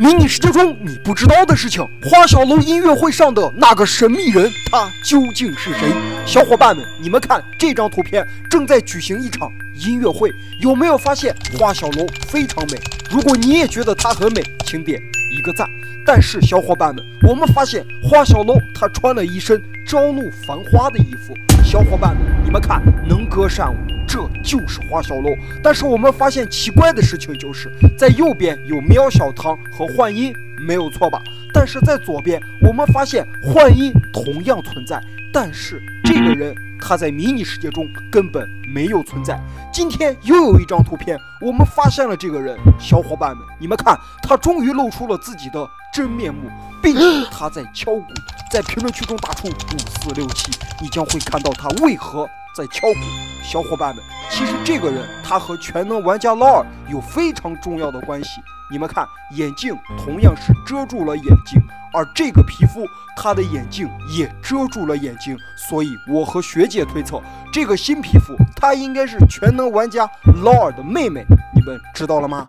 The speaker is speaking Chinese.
迷你世界中你不知道的事情，花小楼音乐会上的那个神秘人，他究竟是谁？小伙伴们，你们看这张图片，正在举行一场音乐会，有没有发现花小楼非常美？如果你也觉得她很美，请点一个赞。但是小伙伴们，我们发现花小楼她穿了一身朝露繁花的衣服，小伙伴们，你们看能歌善舞。就是花小楼，但是我们发现奇怪的事情就是在右边有喵小糖和幻音，没有错吧？但是在左边，我们发现幻音同样存在，但是这个人他在迷你世界中根本没有存在。今天又有一张图片，我们发现了这个人，小伙伴们，你们看，他终于露出了自己的真面目，并且他在敲鼓，在评论区中打出五四六七，你将会看到他为何。在敲鼓，小伙伴们，其实这个人他和全能玩家劳尔有非常重要的关系。你们看，眼镜同样是遮住了眼睛，而这个皮肤，他的眼镜也遮住了眼睛。所以，我和学姐推测，这个新皮肤，她应该是全能玩家劳尔的妹妹。你们知道了吗？